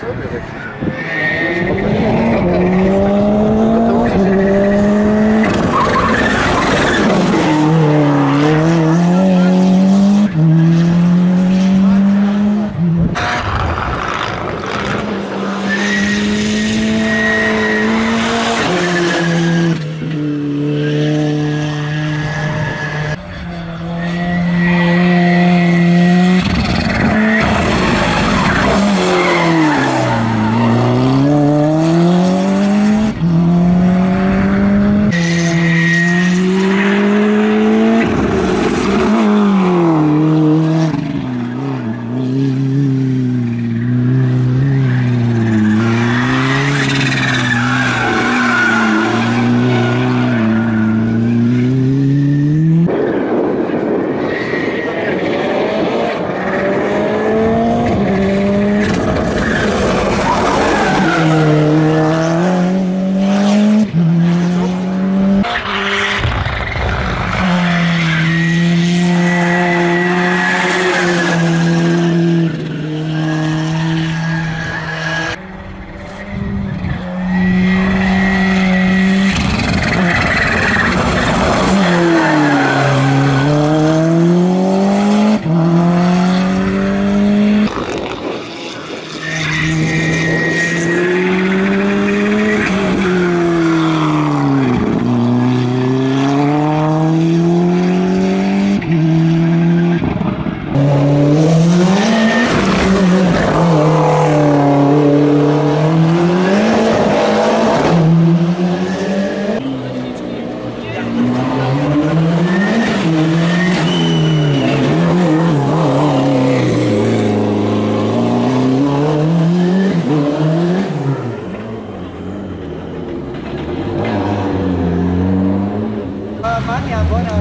ça, mais agora.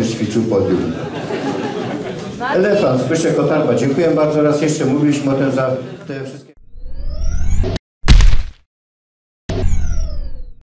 Będziesz ćwiczył podium. Elefant, Zbyszek Kotarba. Dziękuję bardzo raz jeszcze. Mówiliśmy o tym za te wszystkie...